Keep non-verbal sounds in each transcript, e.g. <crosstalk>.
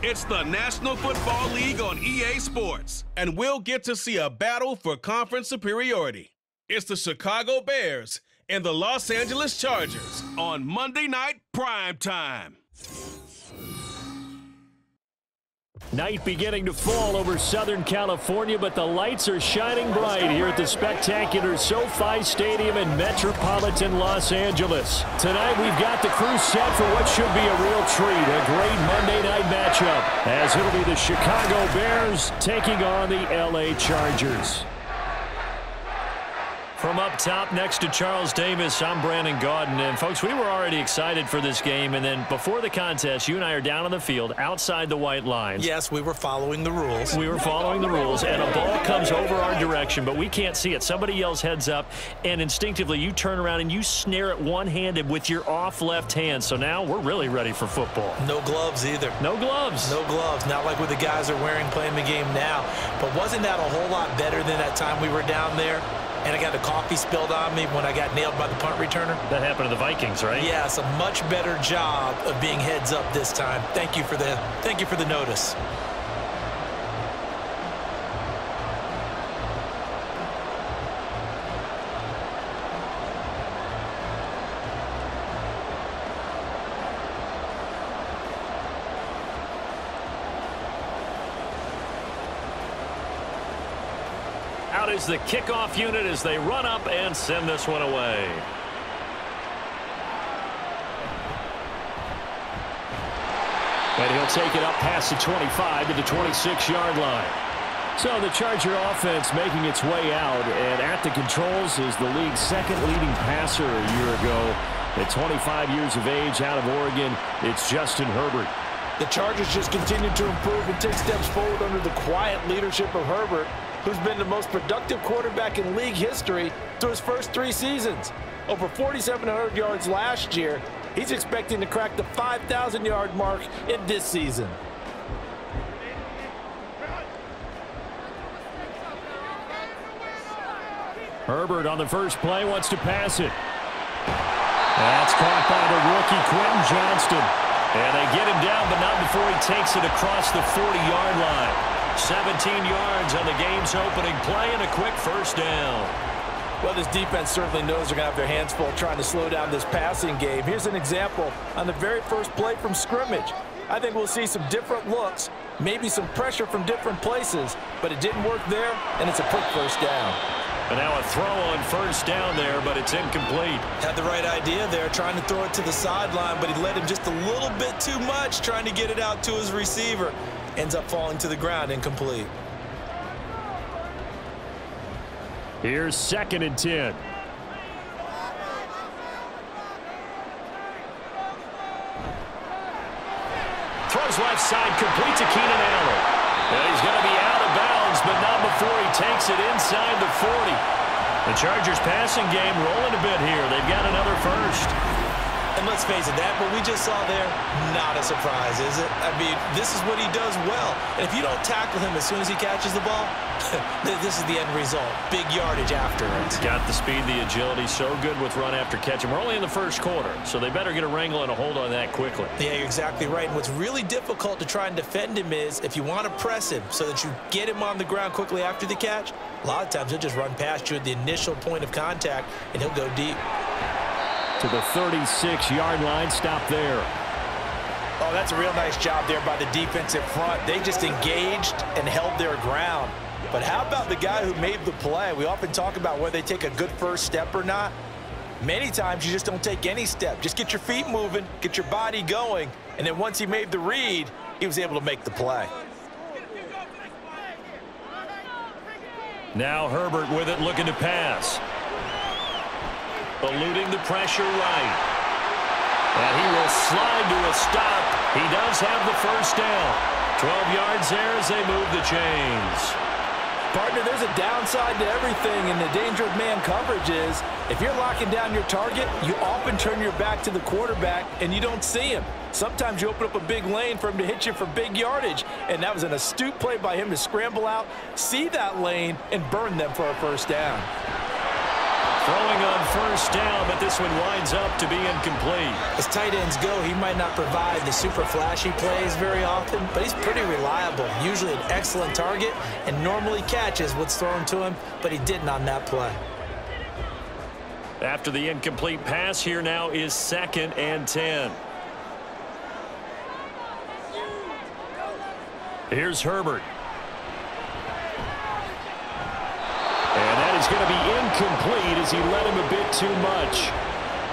It's the National Football League on EA Sports, and we'll get to see a battle for conference superiority. It's the Chicago Bears and the Los Angeles Chargers on Monday Night Prime Time. Night beginning to fall over Southern California, but the lights are shining bright here at the spectacular SoFi Stadium in metropolitan Los Angeles. Tonight, we've got the crew set for what should be a real treat, a great Monday night matchup, as it'll be the Chicago Bears taking on the L.A. Chargers. From up top next to Charles Davis, I'm Brandon Gaudin. And, folks, we were already excited for this game. And then before the contest, you and I are down on the field outside the white lines. Yes, we were following the rules. We were following the rules. And a ball comes over our direction, but we can't see it. Somebody yells heads up, and instinctively you turn around and you snare it one-handed with your off left hand. So now we're really ready for football. No gloves either. No gloves. No gloves. Not like what the guys are wearing playing the game now. But wasn't that a whole lot better than that time we were down there? And I got the coffee spilled on me when I got nailed by the punt returner. That happened to the Vikings, right? Yes, a much better job of being heads up this time. Thank you for the thank you for the notice. Is the kickoff unit as they run up and send this one away. And he'll take it up past the 25 to the 26-yard line. So the Charger offense making its way out, and at the controls is the league's second leading passer a year ago. At 25 years of age out of Oregon, it's Justin Herbert. The Chargers just continue to improve and take steps forward under the quiet leadership of Herbert who's been the most productive quarterback in league history through his first three seasons. Over 4,700 yards last year, he's expecting to crack the 5,000-yard mark in this season. Herbert on the first play wants to pass it. That's caught by the rookie Quentin Johnston. And they get him down, but not before he takes it across the 40-yard line. 17 yards on the game's opening play and a quick first down. Well, this defense certainly knows they're going to have their hands full trying to slow down this passing game. Here's an example on the very first play from scrimmage. I think we'll see some different looks, maybe some pressure from different places, but it didn't work there, and it's a quick first down. And now a throw on first down there, but it's incomplete. Had the right idea there, trying to throw it to the sideline, but he led him just a little bit too much, trying to get it out to his receiver ends up falling to the ground incomplete. Here's second and 10. Throws left side, complete to Keenan Allen. He's going to be out of bounds, but not before he takes it inside the 40. The Chargers passing game rolling a bit here. They've got another first. And let's face it, that what we just saw there, not a surprise, is it? I mean, this is what he does well. And if you don't tackle him as soon as he catches the ball, <laughs> this is the end result. Big yardage after it. Got the speed, the agility, so good with run after catch. And we're only in the first quarter, so they better get a wrangle and a hold on that quickly. Yeah, you're exactly right. And what's really difficult to try and defend him is if you want to press him so that you get him on the ground quickly after the catch, a lot of times he'll just run past you at the initial point of contact, and he'll go deep to the 36-yard line. Stop there. Oh, that's a real nice job there by the defensive front. They just engaged and held their ground. But how about the guy who made the play? We often talk about whether they take a good first step or not. Many times you just don't take any step. Just get your feet moving, get your body going, and then once he made the read, he was able to make the play. Now Herbert with it looking to pass eluding the pressure right. And he will slide to a stop. He does have the first down. 12 yards there as they move the chains. Partner, there's a downside to everything, and the danger of man coverage is if you're locking down your target, you often turn your back to the quarterback and you don't see him. Sometimes you open up a big lane for him to hit you for big yardage, and that was an astute play by him to scramble out, see that lane, and burn them for a first down. Throwing on first down, but this one winds up to be incomplete. As tight ends go, he might not provide the super flashy plays very often, but he's pretty reliable. Usually an excellent target and normally catches what's thrown to him, but he didn't on that play. After the incomplete pass, here now is second and 10. Here's Herbert. Going to be incomplete as he led him a bit too much.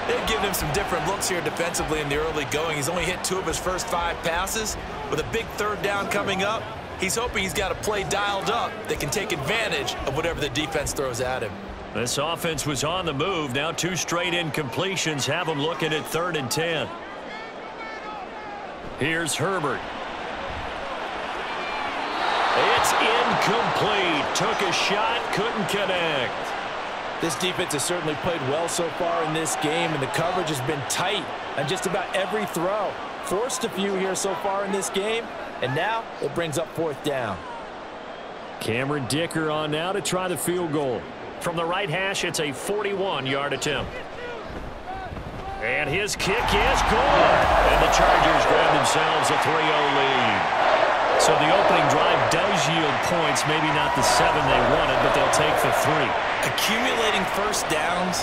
They've given him some different looks here defensively in the early going. He's only hit two of his first five passes. With a big third down coming up, he's hoping he's got a play dialed up that can take advantage of whatever the defense throws at him. This offense was on the move. Now two straight incompletions have them looking at third and 10. Here's Herbert. It's incomplete. Took a shot, couldn't connect. This defense has certainly played well so far in this game, and the coverage has been tight on just about every throw. Forced a few here so far in this game, and now it brings up fourth down. Cameron Dicker on now to try the field goal. From the right hash, it's a 41-yard attempt. And his kick is good. And the Chargers grab themselves a 3-0 lead. So the opening drive does yield points, maybe not the seven they wanted, but they'll take the three. Accumulating first downs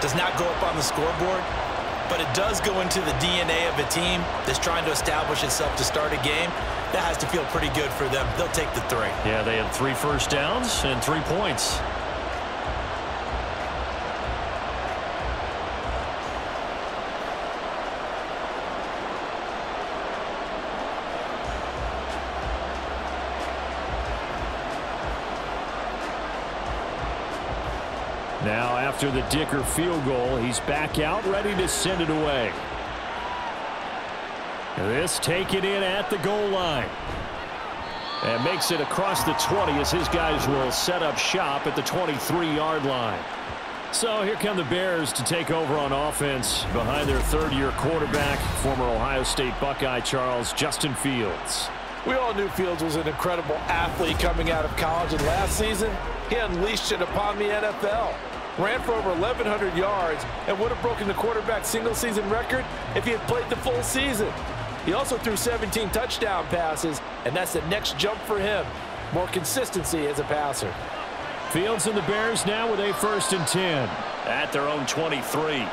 does not go up on the scoreboard, but it does go into the DNA of a team that's trying to establish itself to start a game. That has to feel pretty good for them. They'll take the three. Yeah, they had three first downs and three points. After the Dicker field goal, he's back out, ready to send it away. This taken in at the goal line. And makes it across the 20 as his guys will set up shop at the 23-yard line. So here come the Bears to take over on offense behind their third-year quarterback, former Ohio State Buckeye Charles Justin Fields. We all knew Fields was an incredible athlete coming out of college, and last season, he unleashed it upon the NFL. Ran for over 1,100 yards and would have broken the quarterback single-season record if he had played the full season. He also threw 17 touchdown passes, and that's the next jump for him. More consistency as a passer. Fields and the Bears now with a first and 10 at their own 23.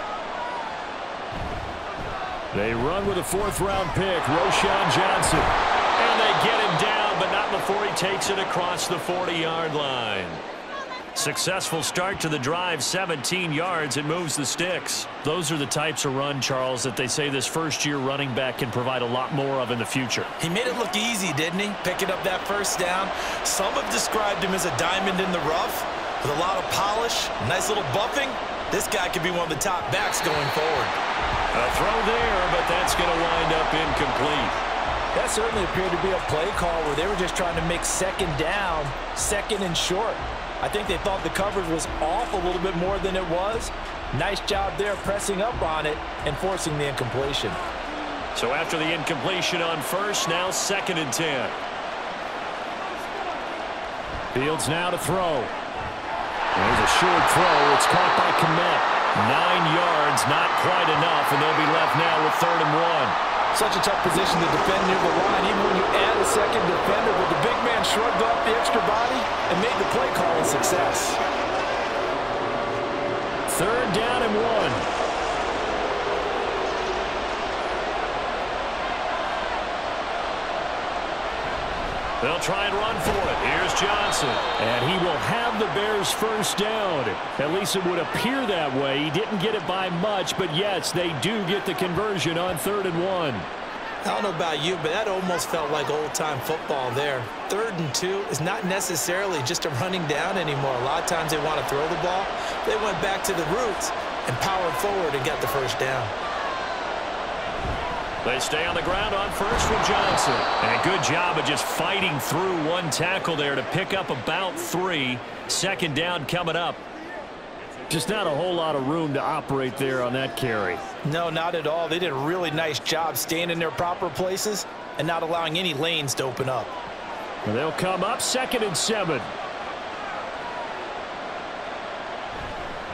They run with a fourth-round pick, Roschon Johnson. And they get him down, but not before he takes it across the 40-yard line. Successful start to the drive, 17 yards, and moves the sticks. Those are the types of run, Charles, that they say this first-year running back can provide a lot more of in the future. He made it look easy, didn't he? Picking up that first down. Some have described him as a diamond in the rough with a lot of polish, nice little buffing. This guy could be one of the top backs going forward. A throw there, but that's going to wind up incomplete. That certainly appeared to be a play call where they were just trying to make second down, second and short. I think they thought the coverage was off a little bit more than it was. Nice job there pressing up on it and forcing the incompletion. So after the incompletion on first, now second and 10. Fields now to throw. There's a short throw. It's caught by Kmet. Nine yards, not quite enough, and they'll be left now with third and one. Such a tough position to defend near the line, even when you add a second defender, but the big man shrugged off the extra body and made the play call a success. Third down and one. They'll try and run for it. Here's Johnson. And he will have the Bears first down. At least it would appear that way. He didn't get it by much, but yes, they do get the conversion on third and one. I don't know about you, but that almost felt like old-time football there. Third and two is not necessarily just a running down anymore. A lot of times they want to throw the ball. They went back to the roots and powered forward and got the first down. They stay on the ground on first with Johnson. And a good job of just fighting through one tackle there to pick up about three. Second down coming up. Just not a whole lot of room to operate there on that carry. No, not at all. They did a really nice job staying in their proper places and not allowing any lanes to open up. And they'll come up second and seven.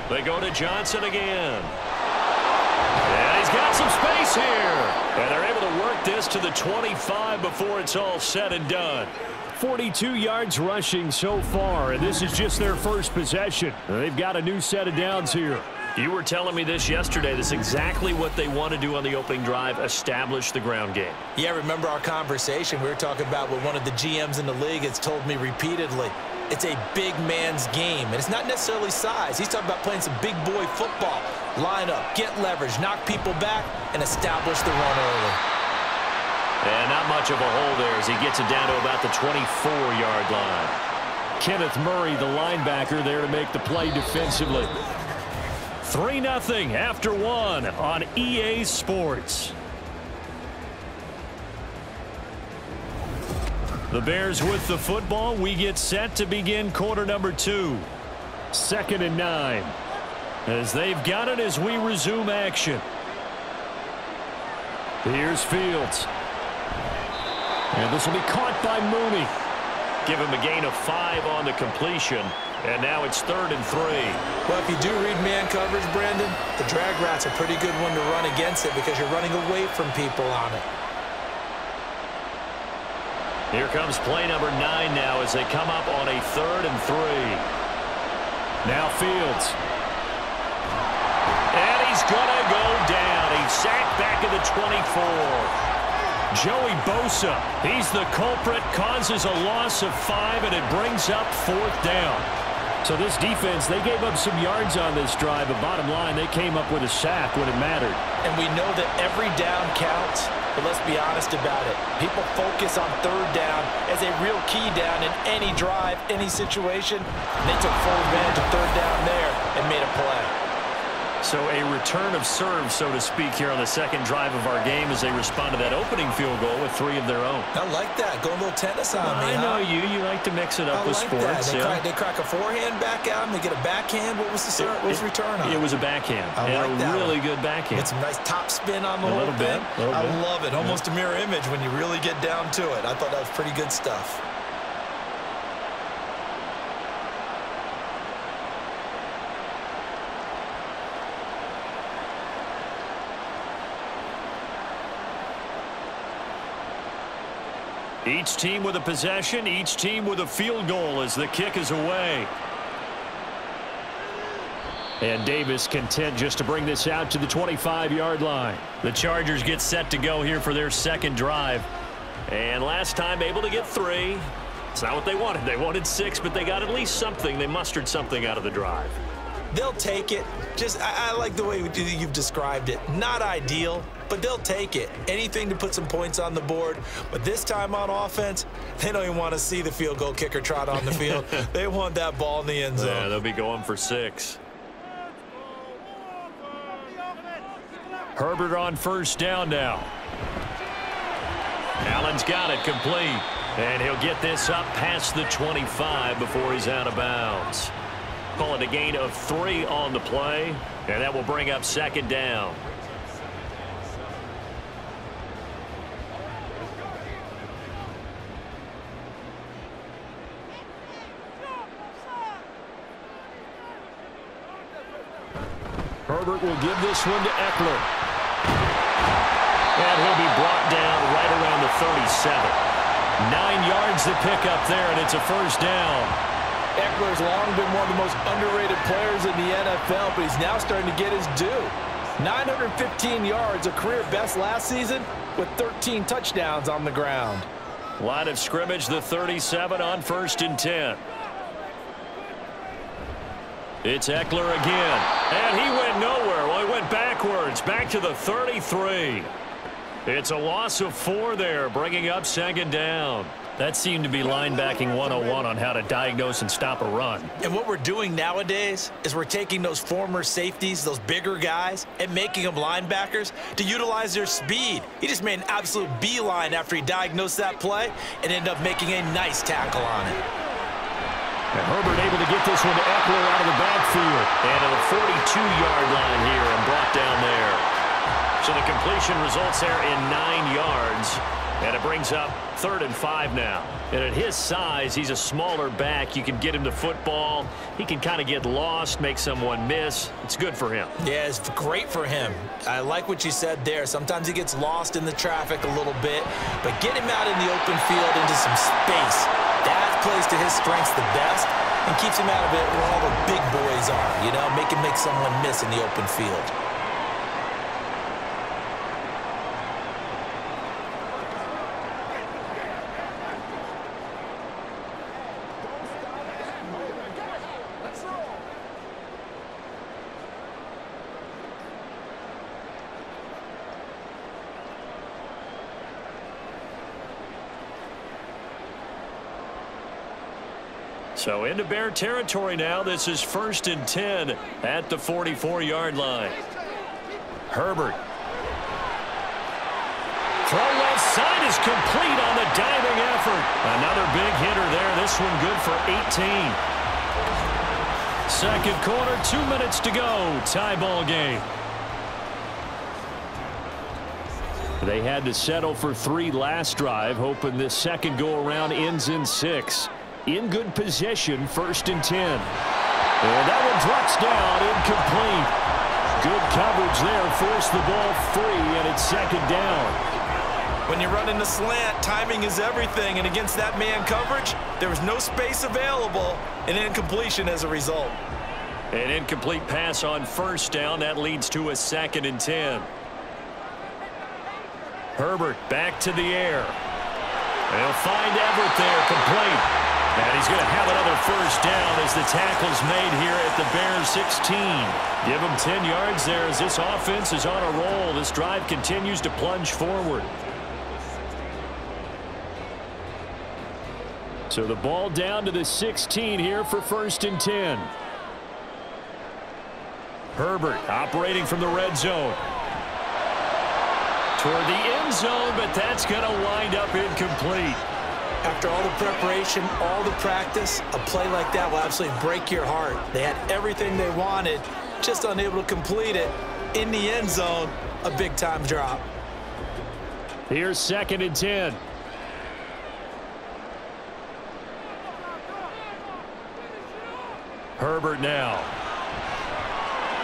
They go to Johnson again. And he's got some space here. And they're able to work this to the 25 before it's all said and done. 42 yards rushing so far, and this is just their first possession. They've got a new set of downs here. You were telling me this yesterday. This is exactly what they want to do on the opening drive, establish the ground game. Yeah, remember our conversation. We were talking about what one of the GMs in the league has told me repeatedly. It's a big man's game, and it's not necessarily size. He's talking about playing some big boy football. Line up, get leverage, knock people back, and establish the run early. And not much of a hole there as he gets it down to about the 24-yard line. Kenneth Murray, the linebacker, there to make the play defensively. 3-0 after one on EA Sports. The Bears with the football. We get set to begin quarter number two. Second and nine. As they've got it as we resume action. Here's Fields. And this will be caught by Mooney. Give him a gain of five on the completion. And now it's third and three. Well, if you do read man coverage, Brandon, the drag route's a pretty good one to run against it because you're running away from people on it. Here comes play number nine now as they come up on a third and three. Now Fields. And he's going to go down. He's sacked back at the 24. Joey Bosa, he's the culprit, causes a loss of five, and it brings up fourth down. So this defense, they gave up some yards on this drive, but bottom line, they came up with a sack when it mattered. And we know that every down counts, but let's be honest about it. People focus on third down as a real key down in any drive, any situation. They took full advantage of third down there and made a play. So a return of serve, so to speak, here on the second drive of our game as they respond to that opening field goal with three of their own. I like that. Go a little tennis on well, me, I huh? know you. You like to mix it up I with like sports. They, yeah. crack, they, crack, a forehand back out and they get a backhand. What was the serve, what was return on? It was a backhand. I and like a that really one. good backhand. Get some nice top spin on the a whole little thing. bit. Little I bit. love it. Almost yeah. a mirror image when you really get down to it. I thought that was pretty good stuff. Each team with a possession, each team with a field goal as the kick is away. And Davis content just to bring this out to the 25-yard line. The Chargers get set to go here for their second drive. And last time able to get three. It's not what they wanted. They wanted six, but they got at least something. They mustered something out of the drive. They'll take it. Just, I, I like the way you've described it. Not ideal, but they'll take it. Anything to put some points on the board. But this time on offense, they don't even want to see the field goal kicker trot on the field. <laughs> they want that ball in the end zone. Yeah, they'll be going for six. Herbert on first down now. Allen's got it complete. And he'll get this up past the 25 before he's out of bounds. Call it a gain of three on the play. And that will bring up second down. Herbert will give this one to Ekeler. And he'll be brought down right around the 37. Nine yards to pick up there, and it's a first down. Ekeler's long been one of the most underrated players in the NFL, but he's now starting to get his due. 915 yards, a career best last season, with 13 touchdowns on the ground. Line of scrimmage, the 37 on first and 10. It's Ekeler again. And he went nowhere. Well, he went backwards, back to the 33. It's a loss of four there, bringing up second down. That seemed to be linebacking 101 on how to diagnose and stop a run. And what we're doing nowadays is we're taking those former safeties, those bigger guys, and making them linebackers to utilize their speed. He just made an absolute beeline after he diagnosed that play and ended up making a nice tackle on it. And Herbert able to get this one to Ekeler out of the backfield. And to the 42-yard line here and brought down there. So the completion results there in nine yards. And it brings up third and five now. And at his size, he's a smaller back. You can get him to football. He can kind of get lost, make someone miss. It's good for him. Yeah, it's great for him. I like what you said there. Sometimes he gets lost in the traffic a little bit, but get him out in the open field into some space. That plays to his strengths the best and keeps him out of it where all the big boys are, you know, make him make someone miss in the open field. So into Bear territory now. This is first and 10 at the 44-yard line. Herbert. Throw left side is complete on the diving effort. Another big hitter there. This one good for 18. Second quarter, two minutes to go. Tie ball game. They had to settle for three last drive, hoping this second go-around ends in six in good position, first and 10. And that one drops down, incomplete. Good coverage there, forced the ball free, and it's second down. When you're running the slant, timing is everything, and against that man coverage, there was no space available, and incompletion as a result. An incomplete pass on first down. That leads to a second and 10. Herbert back to the air. They'll find Everett there, complete. And he's going to have another first down as the tackle's made here at the Bears 16. Give him 10 yards there as this offense is on a roll. This drive continues to plunge forward. So the ball down to the 16 here for first and 10. Herbert operating from the red zone. Toward the end zone, but that's going to wind up incomplete. After all the preparation, all the practice, a play like that will absolutely break your heart. They had everything they wanted, just unable to complete it. In the end zone, a big-time drop. Here's second and 10. Herbert now.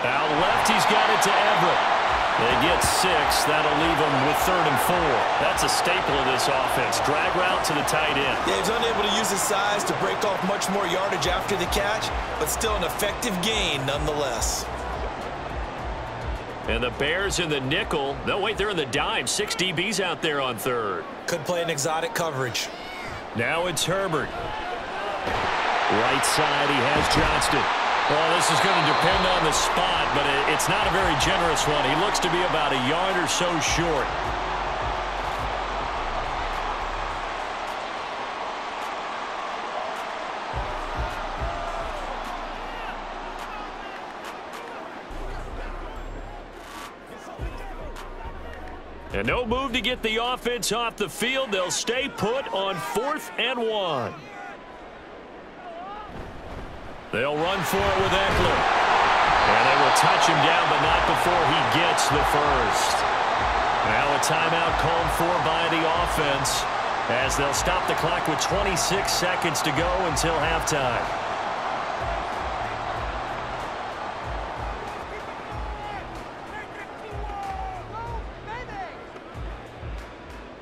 Out left, he's got it to Everett. They get six. That'll leave them with third and four. That's a staple of this offense. Drag route to the tight end. Yeah, he's unable to use his size to break off much more yardage after the catch, but still an effective gain nonetheless. And the Bears in the nickel. No, wait, they're in the dime. Six DBs out there on third. Could play an exotic coverage. Now it's Herbert. Right side, he has Johnston. Well, this is going to depend on the spot, but it's not a very generous one. He looks to be about a yard or so short. And no move to get the offense off the field. They'll stay put on fourth and one. They'll run for it with Ekeler. And they will touch him down, but not before he gets the first. Now a timeout called for by the offense as they'll stop the clock with 26 seconds to go until halftime.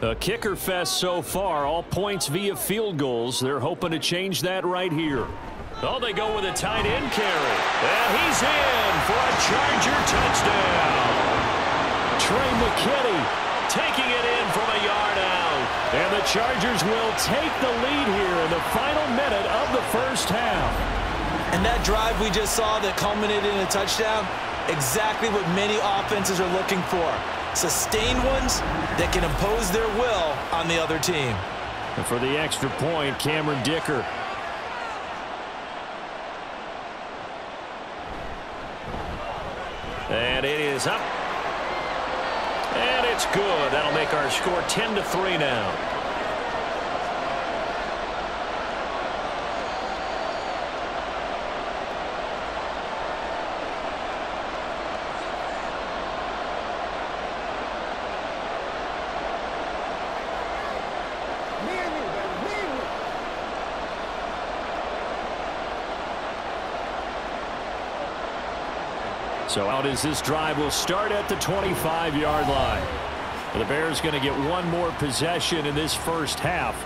A kicker fest so far, all points via field goals. They're hoping to change that right here. Oh, they go with a tight end carry. And he's in for a Charger touchdown. Trey McKitty taking it in from a yard out. And the Chargers will take the lead here in the final minute of the first half. And that drive we just saw that culminated in a touchdown, exactly what many offenses are looking for. Sustained ones that can impose their will on the other team. And for the extra point, Cameron Dicker And it is up. And it's good. That'll make our score 10 to 3 now. So out as this drive will start at the 25-yard line. The Bears going to get one more possession in this first half.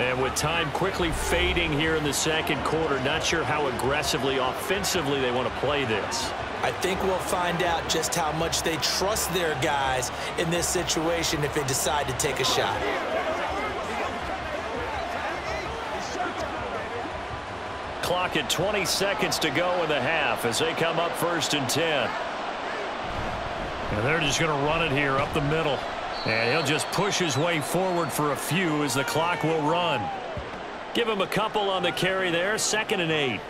And with time quickly fading here in the second quarter, not sure how aggressively, offensively they want to play this. I think we'll find out just how much they trust their guys in this situation if they decide to take a shot. Clock at 20 seconds to go in the half as they come up first and 10. And they're just going to run it here up the middle. And he'll just push his way forward for a few as the clock will run. Give him a couple on the carry there. Second and eight.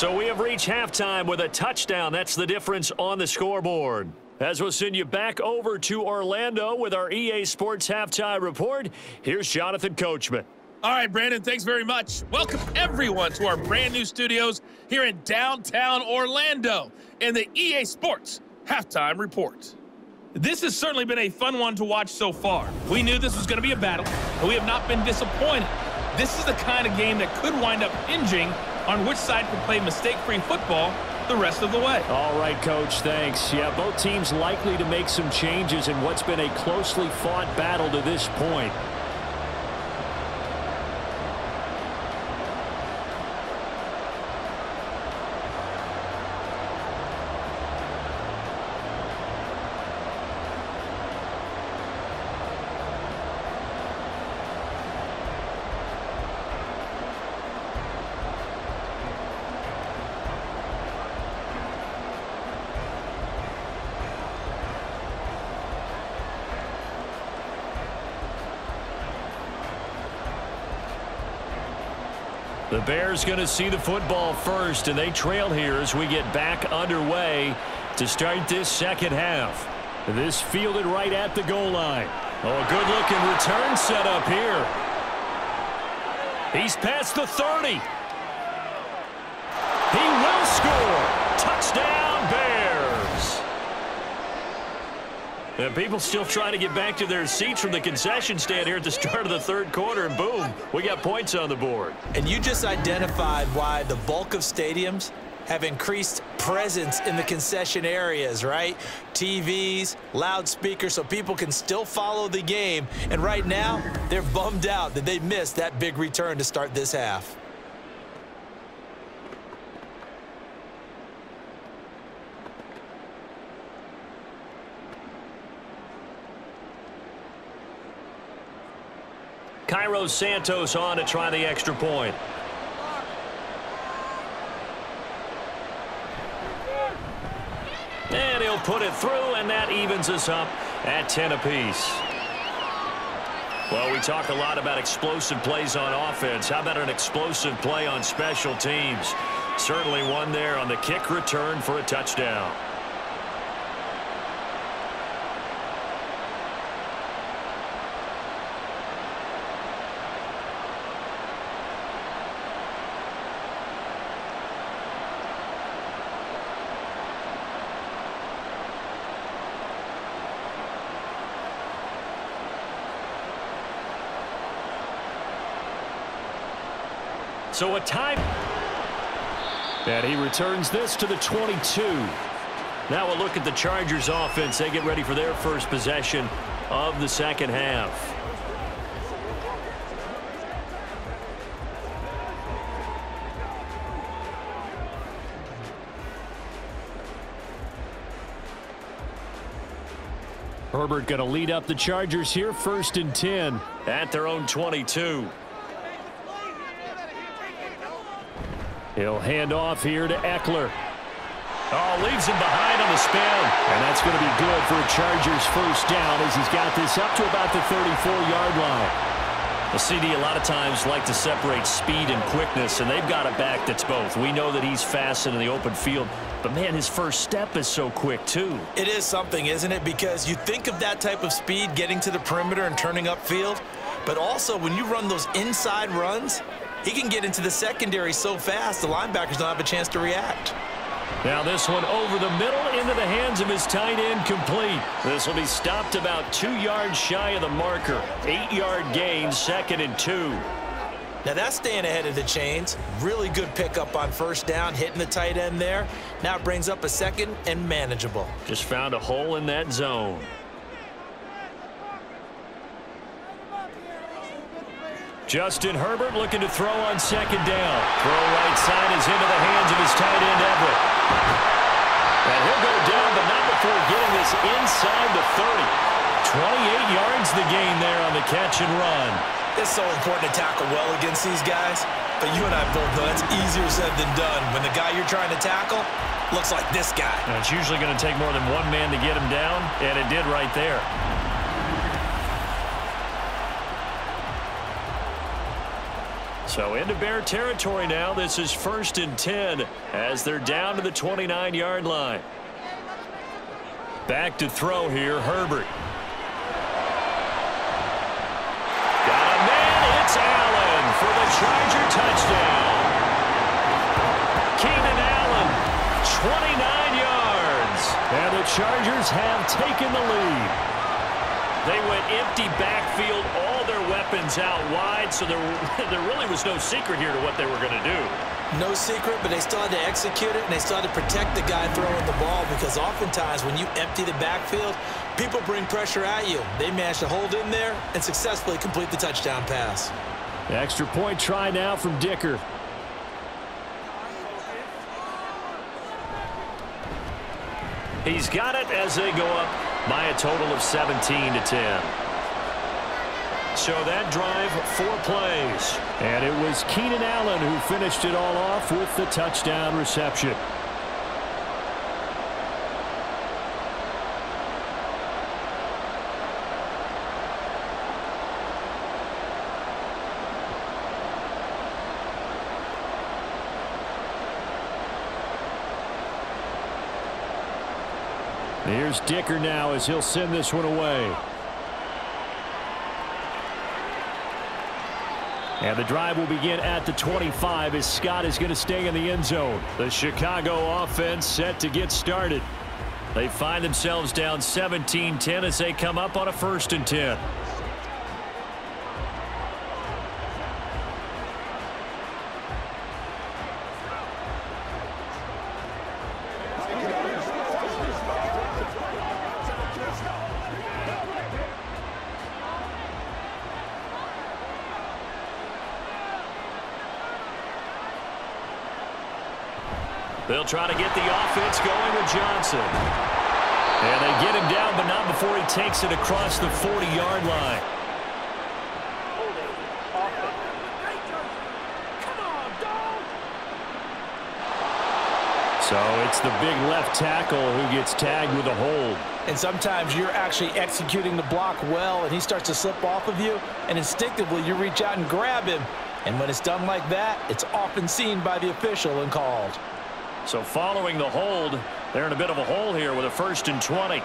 So we have reached halftime with a touchdown. That's the difference on the scoreboard. As we'll send you back over to Orlando with our EA Sports Halftime Report, here's Jonathan Coachman. All right, Brandon, thanks very much. Welcome, everyone, to our brand new studios here in downtown Orlando in the EA Sports Halftime Report. This has certainly been a fun one to watch so far. We knew this was going to be a battle, and we have not been disappointed. This is the kind of game that could wind up hinging on which side can play mistake-free football the rest of the way. All right, Coach, thanks. Yeah, both teams likely to make some changes in what's been a closely fought battle to this point. Bears going to see the football first, and they trail here as we get back underway to start this second half. This fielded right at the goal line. Oh, a good-looking return set up here. He's past the 30. He will score. Touchdown, Bears. And people still trying to get back to their seats from the concession stand here at the start of the third quarter, and boom, we got points on the board. And you just identified why the bulk of stadiums have increased presence in the concession areas, right? TVs, loudspeakers, so people can still follow the game. And right now, they're bummed out that they missed that big return to start this half. Cairo Santos on to try the extra point. And he'll put it through, and that evens us up at 10 apiece. Well, we talk a lot about explosive plays on offense. How about an explosive play on special teams? Certainly one there on the kick return for a touchdown. So a time. And he returns this to the 22. Now we'll look at the Chargers offense. They get ready for their first possession of the second half. Herbert going to lead up the Chargers here first and 10 at their own 22. He'll hand off here to Ekeler. Oh, leaves him behind on the spin. And that's going to be good for a Chargers first down as he's got this up to about the 34-yard line. The CD a lot of times like to separate speed and quickness, and they've got a back that's both. We know that he's fast in the open field, but, man, his first step is so quick, too. It is something, isn't it? Because you think of that type of speed getting to the perimeter and turning upfield, but also when you run those inside runs, he can get into the secondary so fast the linebackers don't have a chance to react. Now this one over the middle into the hands of his tight end complete. This will be stopped about two yards shy of the marker. Eight-yard gain, second and two. Now that's staying ahead of the chains. Really good pickup on first down, hitting the tight end there. Now it brings up a second and manageable. Just found a hole in that zone. Justin Herbert looking to throw on second down. Throw right side is into the hands of his tight end Everett. And he'll go down, but not before getting this inside the 30. 28 yards the gain there on the catch and run. It's so important to tackle well against these guys, but you and I both know that's easier said than done. When the guy you're trying to tackle looks like this guy. And it's usually going to take more than one man to get him down, and it did right there. So into Bear territory now. This is first and 10 as they're down to the 29-yard line. Back to throw here, Herbert. Got a man, it's Allen for the Charger touchdown. Keenan Allen, 29 yards. And the Chargers have taken the lead. They went empty backfield, all their weapons out wide, so there, <laughs> there really was no secret here to what they were going to do. No secret, but they still had to execute it, and they still had to protect the guy throwing the ball because oftentimes when you empty the backfield, people bring pressure at you. They managed to hold in there and successfully complete the touchdown pass. The extra point try now from Dicker. He's got it as they go up by a total of 17 to 10. So that drive, four plays. And it was Keenan Allen who finished it all off with the touchdown reception. Here's Dicker now as he'll send this one away. And the drive will begin at the 25 as Scott is going to stay in the end zone. The Chicago offense set to get started. They find themselves down 17-10 as they come up on a first and 10. They'll try to get the offense going with Johnson. And they get him down, but not before he takes it across the 40-yard line. So it's the big left tackle who gets tagged with a hold. And sometimes you're actually executing the block well, and he starts to slip off of you, and instinctively you reach out and grab him. And when it's done like that, it's often seen by the official and called. So following the hold, they're in a bit of a hole here with a first and 20.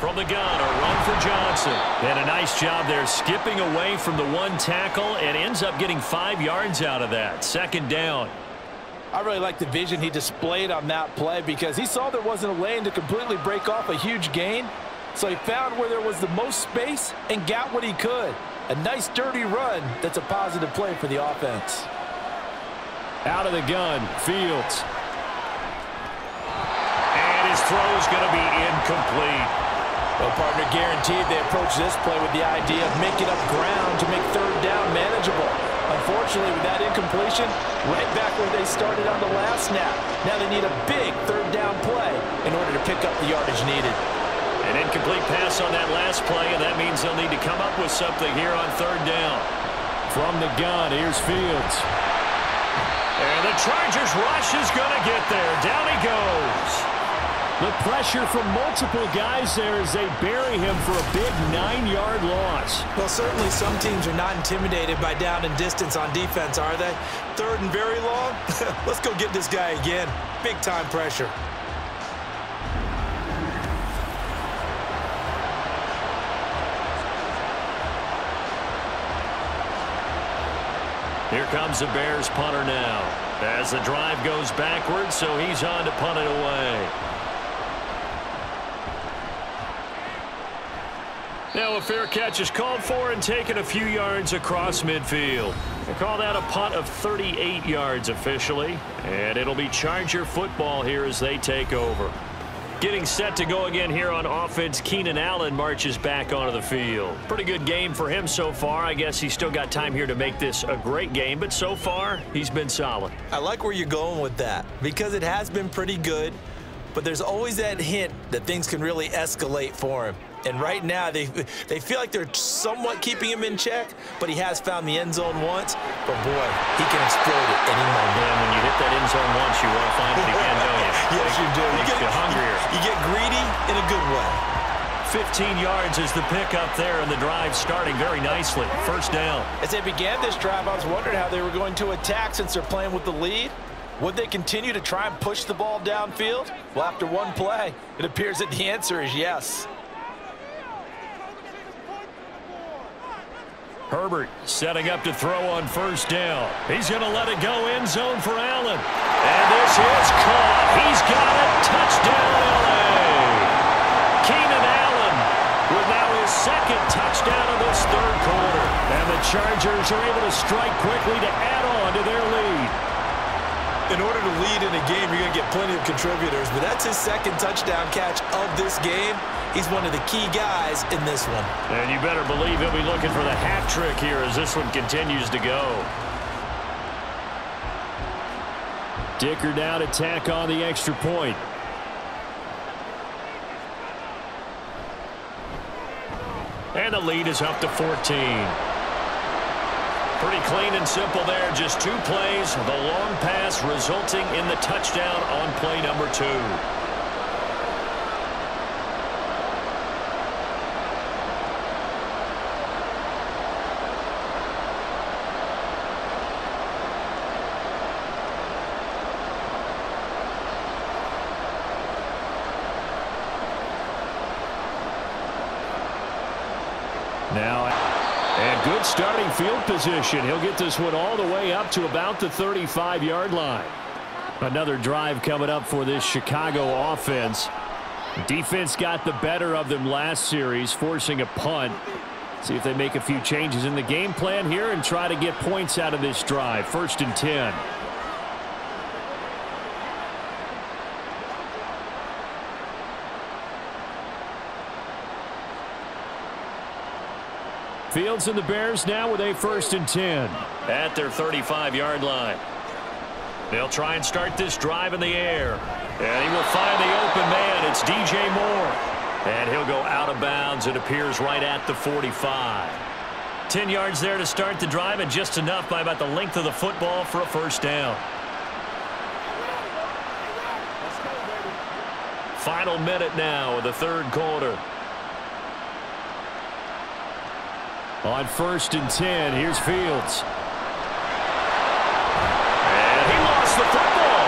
From the gun, a run for Johnson. And a nice job there skipping away from the one tackle and ends up getting five yards out of that. Second down. I really like the vision he displayed on that play because he saw there wasn't a lane to completely break off a huge gain. So he found where there was the most space and got what he could. A nice dirty run that's a positive play for the offense. Out of the gun, Fields. And his throw is going to be incomplete. Well, partner, guaranteed they approach this play with the idea of making up ground to make third down manageable. Unfortunately, with that incompletion, right back where they started on the last snap. Now they need a big third down play in order to pick up the yardage needed. An incomplete pass on that last play, and that means they'll need to come up with something here on third down. From the gun, here's Fields. And the Chargers rush is going to get there. Down he goes. The pressure from multiple guys there as they bury him for a big nine-yard loss. Well, certainly some teams are not intimidated by down and distance on defense, are they? Third and very long? <laughs> Let's go get this guy again. Big-time pressure. Comes the Bears punter now. As the drive goes backwards, so he's on to punt it away. Now a fair catch is called for and taken a few yards across midfield. They call that a punt of 38 yards officially, and it'll be Charger football here as they take over. Getting set to go again here on offense, Keenan Allen marches back onto the field. Pretty good game for him so far. I guess he's still got time here to make this a great game, but so far, he's been solid. I like where you're going with that because it has been pretty good, but there's always that hint that things can really escalate for him. And right now, they they feel like they're somewhat keeping him in check, but he has found the end zone once. But boy, he can explode at any moment. When you hit that end zone once, you want to find it again? Yes, you do. You get hungrier. You, you get greedy in a good way. 15 yards is the pickup there, and the drive starting very nicely. First down. As they began this drive, I was wondering how they were going to attack since they're playing with the lead. Would they continue to try and push the ball downfield? Well, after one play, it appears that the answer is yes. Herbert setting up to throw on first down. He's going to let it go end zone for Allen. And this is caught. He's got it. Touchdown, L.A. Keenan Allen with now his second touchdown of this third quarter. And the Chargers are able to strike quickly to add on to their in order to lead in a game, you're going to get plenty of contributors, but that's his second touchdown catch of this game. He's one of the key guys in this one. And you better believe he'll be looking for the hat trick here as this one continues to go. Dicker down to tack on the extra point. And the lead is up to 14. Pretty clean and simple there. Just two plays. The long pass resulting in the touchdown on play number two. Good starting field position. He'll get this one all the way up to about the 35-yard line. Another drive coming up for this Chicago offense. Defense got the better of them last series, forcing a punt. See if they make a few changes in the game plan here and try to get points out of this drive. First and 10. Fields and the Bears now with a first and 10 at their 35-yard line. They'll try and start this drive in the air. And he will find the open man. It's DJ Moore. And he'll go out of bounds. It appears right at the 45. 10 yards there to start the drive and just enough by about the length of the football for a first down. Final minute now of the third quarter. On first and 10, here's Fields. And he lost the football.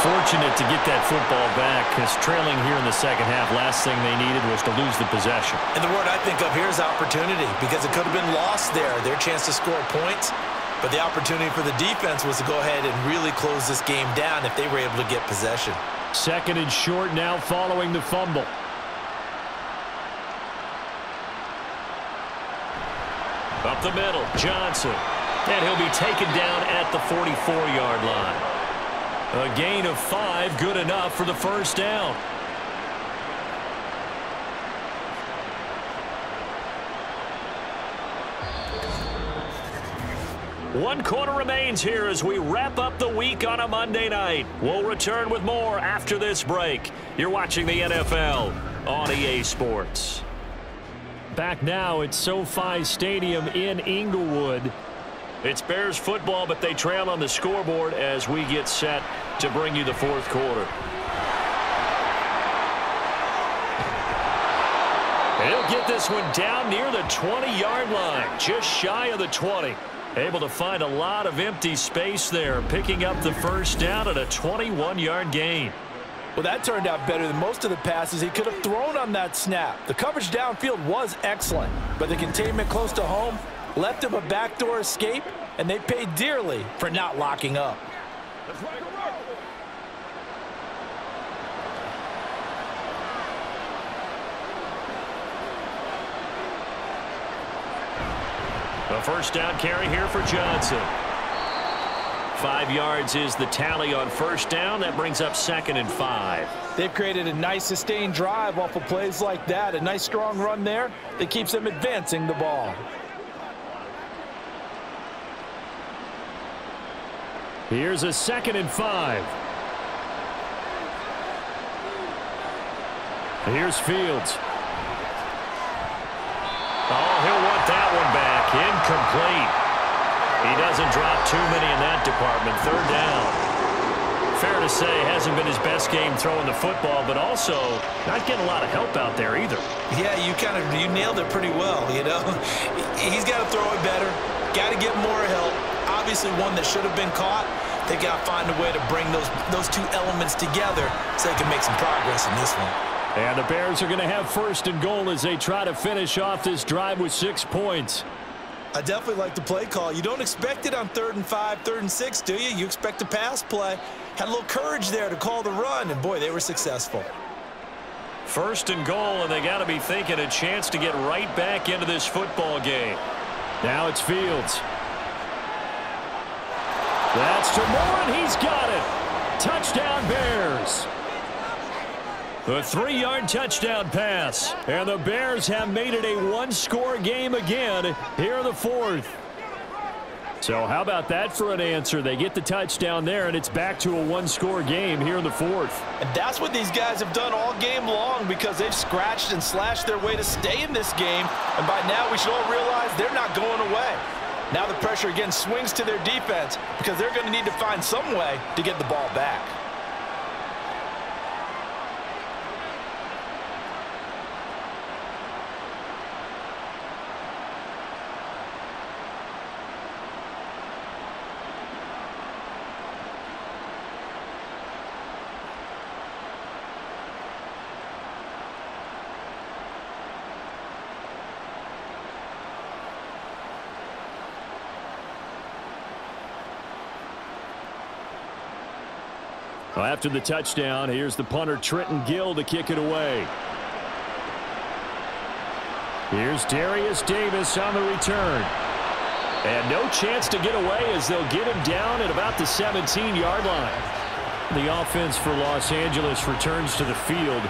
Fortunate to get that football back because trailing here in the second half, last thing they needed was to lose the possession. And the word I think of here is opportunity because it could have been lost there, their chance to score points. But the opportunity for the defense was to go ahead and really close this game down if they were able to get possession. Second and short now following the fumble. Up the middle, Johnson. And he'll be taken down at the 44-yard line. A gain of five, good enough for the first down. One quarter remains here as we wrap up the week on a Monday night. We'll return with more after this break. You're watching the NFL on EA Sports. Back now at SoFi Stadium in Inglewood. It's Bears football, but they trail on the scoreboard as we get set to bring you the fourth quarter. He'll get this one down near the 20-yard line, just shy of the 20. Able to find a lot of empty space there, picking up the first down at a 21-yard gain. Well, that turned out better than most of the passes he could have thrown on that snap. The coverage downfield was excellent, but the containment close to home left him a backdoor escape, and they paid dearly for not locking up. A first down carry here for Johnson. Five yards is the tally on first down. That brings up second and five. They've created a nice sustained drive off of plays like that. A nice strong run there that keeps them advancing the ball. Here's a second and five. Here's Fields. Oh, he'll want that one back. Incomplete. He doesn't drop too many in that department. Third down. Fair to say, hasn't been his best game throwing the football, but also not getting a lot of help out there either. Yeah, you kind of you nailed it pretty well, you know. <laughs> He's got to throw it better. Got to get more help. Obviously one that should have been caught. They got to find a way to bring those, those two elements together so they can make some progress in this one. And the Bears are going to have first and goal as they try to finish off this drive with six points. I definitely like the play call. You don't expect it on third and five, third and six, do you? You expect a pass play. Had a little courage there to call the run, and boy, they were successful. First and goal, and they got to be thinking a chance to get right back into this football game. Now it's Fields. That's to Moore, and he's got it. Touchdown Bears. A three-yard touchdown pass. And the Bears have made it a one-score game again here in the fourth. So how about that for an answer? They get the touchdown there, and it's back to a one-score game here in the fourth. And that's what these guys have done all game long because they've scratched and slashed their way to stay in this game. And by now, we should all realize they're not going away. Now the pressure again swings to their defense because they're going to need to find some way to get the ball back. After the touchdown, here's the punter Trenton Gill to kick it away. Here's Darius Davis on the return. And no chance to get away as they'll get him down at about the 17-yard line. The offense for Los Angeles returns to the field.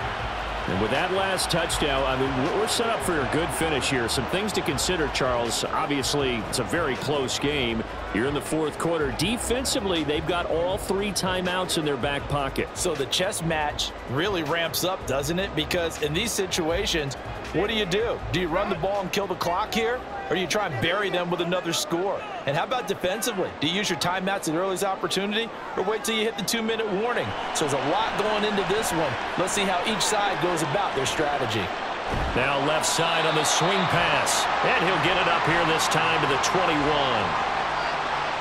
And with that last touchdown, I mean, we're set up for a good finish here. Some things to consider, Charles. Obviously, it's a very close game. You're in the fourth quarter. Defensively, they've got all three timeouts in their back pocket. So the chess match really ramps up, doesn't it? Because in these situations, what do you do? Do you run the ball and kill the clock here? Or do you try and bury them with another score? And how about defensively? Do you use your timeouts at earliest opportunity or wait till you hit the two-minute warning? So there's a lot going into this one. Let's see how each side goes about their strategy. Now left side on the swing pass. And he'll get it up here this time to the 21.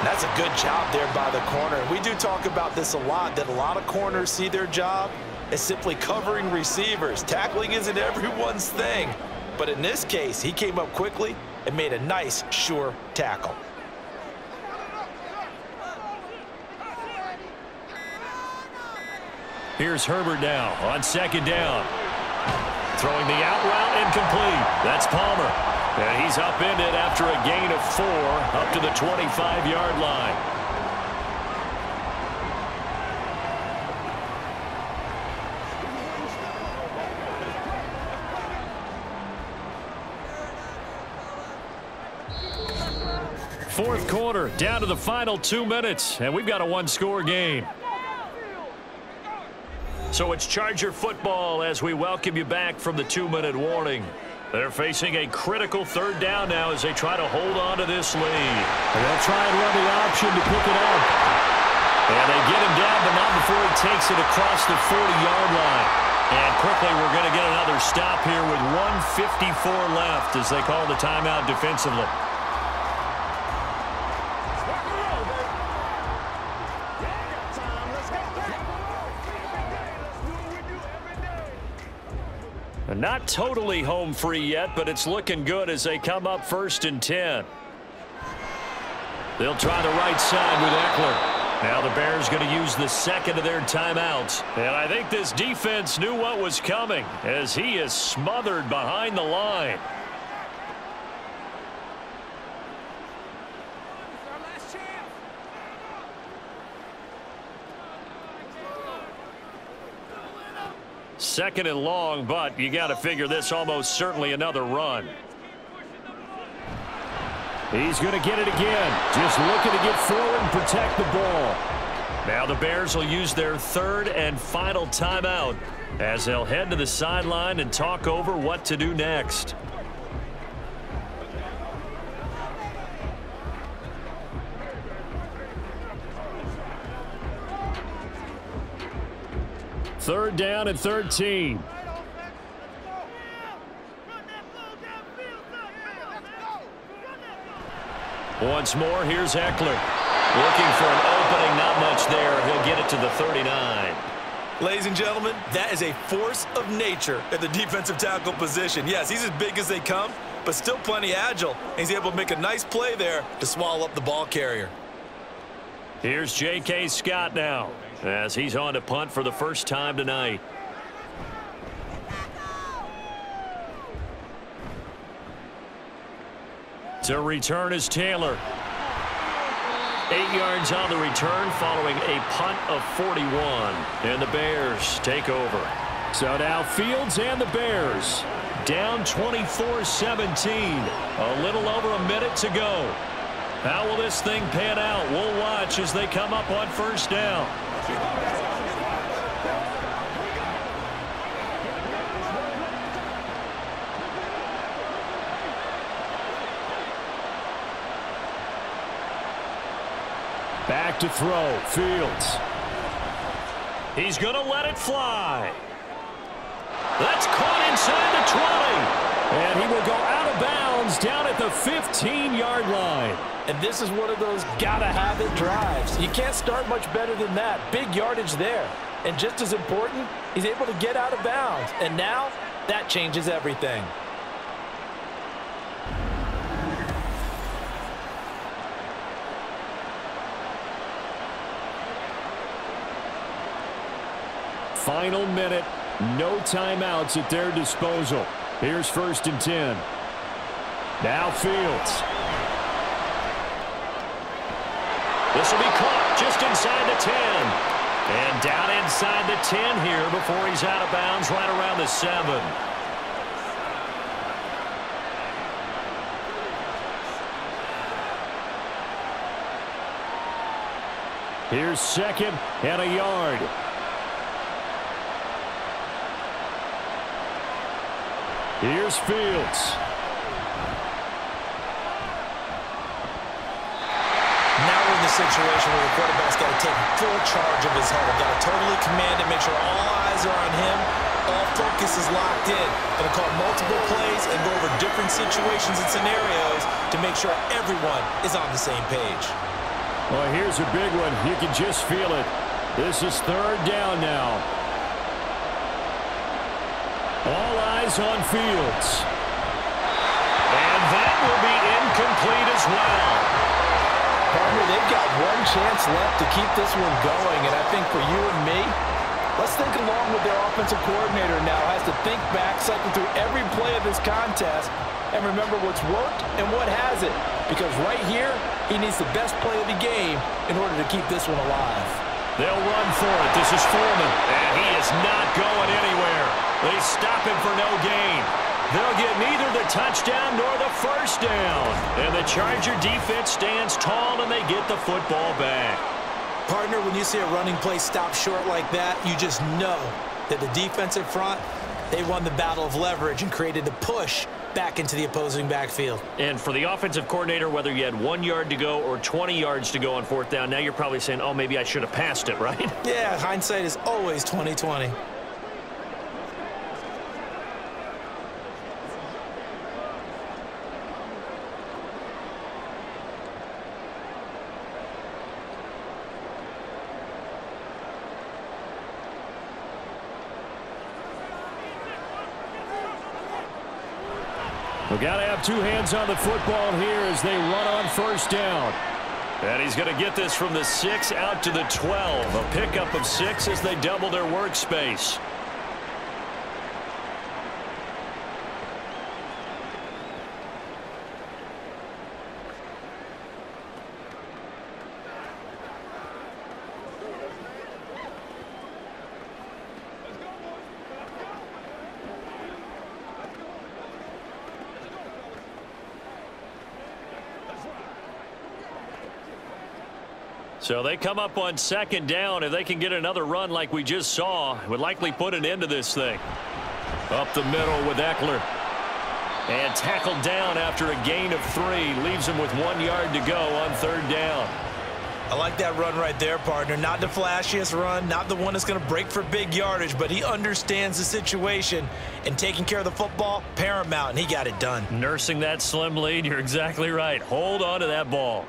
That's a good job there by the corner. We do talk about this a lot, that a lot of corners see their job as simply covering receivers. Tackling isn't <laughs> everyone's thing. But in this case, he came up quickly and made a nice, sure tackle. Here's Herbert now on second down. Throwing the out route incomplete. That's Palmer. And he's upended after a gain of four up to the 25-yard line. Fourth quarter, down to the final two minutes, and we've got a one-score game. So it's Charger football as we welcome you back from the two-minute warning. They're facing a critical third down now as they try to hold on to this lead. And they'll try and run the option to pick it up. And they get him down, but not before he takes it across the 40-yard line. And quickly, we're going to get another stop here with 154 left as they call the timeout defensively. Not totally home free yet, but it's looking good as they come up first and 10. They'll try the right side with Ekeler. Now the Bears going to use the second of their timeouts. And I think this defense knew what was coming as he is smothered behind the line. Second and long, but you got to figure this almost certainly another run. He's going to get it again. Just looking to get forward and protect the ball. Now the Bears will use their third and final timeout as they'll head to the sideline and talk over what to do next. Third down and 13. Once more, here's Ekeler. Looking for an opening, not much there. He'll get it to the 39. Ladies and gentlemen, that is a force of nature at the defensive tackle position. Yes, he's as big as they come, but still plenty agile. He's able to make a nice play there to swallow up the ball carrier. Here's J.K. Scott now as he's on to punt for the first time tonight. To return is Taylor. Eight yards on the return following a punt of 41. And the Bears take over. So now Fields and the Bears down 24-17. A little over a minute to go. How will this thing pan out? We'll watch as they come up on first down. Back to throw. Fields. He's going to let it fly. That's caught inside the 20. And he will go out of bounds down at the 15-yard line. And this is one of those gotta-have-it drives. You can't start much better than that. Big yardage there. And just as important, he's able to get out of bounds. And now, that changes everything. Final minute. No timeouts at their disposal. Here's first and 10. Now Fields. This will be caught just inside the 10. And down inside the 10 here before he's out of bounds right around the 7. Here's second and a yard. Here's Fields. Now we're in the situation where the quarterback's got to take full charge of his huddle. Got to totally command it, make sure all eyes are on him. All focus is locked in. Going to call multiple plays and go over different situations and scenarios to make sure everyone is on the same page. Well, here's a big one. You can just feel it. This is third down now. All eyes on Fields. And that will be incomplete as well. Partner, they've got one chance left to keep this one going, and I think for you and me, let's think along with their offensive coordinator now. Has to think back, cycle through every play of this contest, and remember what's worked and what hasn't. Because right here, he needs the best play of the game in order to keep this one alive. They'll run for it. This is Foreman, and he is not going anywhere. They stop him for no gain. They'll get neither the touchdown nor the first down. And the Charger defense stands tall, and they get the football back. Partner, when you see a running play stop short like that, you just know that the defensive front, they won the battle of leverage and created the push back into the opposing backfield. And for the offensive coordinator, whether you had one yard to go or 20 yards to go on fourth down, now you're probably saying, oh, maybe I should have passed it, <laughs> right? Yeah, hindsight is always 2020. Two hands on the football here as they run on first down. And he's going to get this from the 6 out to the 12. A pickup of 6 as they double their workspace. So they come up on second down. If they can get another run like we just saw, would likely put an end to this thing. Up the middle with Ekeler. And tackled down after a gain of three. Leaves him with one yard to go on third down. I like that run right there, partner. Not the flashiest run, not the one that's going to break for big yardage, but he understands the situation, and taking care of the football, paramount, and he got it done. Nursing that slim lead, you're exactly right. Hold on to that ball.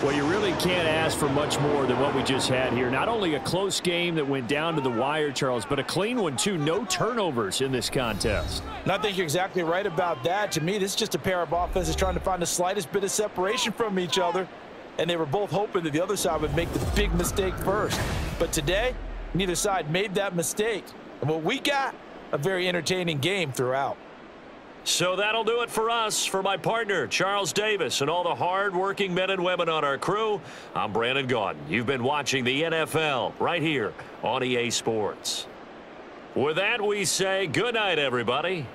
Well, you really can't ask for much more than what we just had here. Not only a close game that went down to the wire, Charles, but a clean one, too. No turnovers in this contest. And I think you're exactly right about that. To me, this is just a pair of offenses trying to find the slightest bit of separation from each other. And they were both hoping that the other side would make the big mistake first. But today, neither side made that mistake. And what we got, a very entertaining game throughout. So that'll do it for us. For my partner, Charles Davis, and all the hard-working men and women on our crew, I'm Brandon Gaudin. You've been watching the NFL right here on EA Sports. With that, we say good night, everybody.